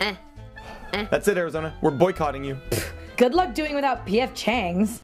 Eh. Eh. That's it, Arizona. We're boycotting you. Good luck doing without PF Chang's.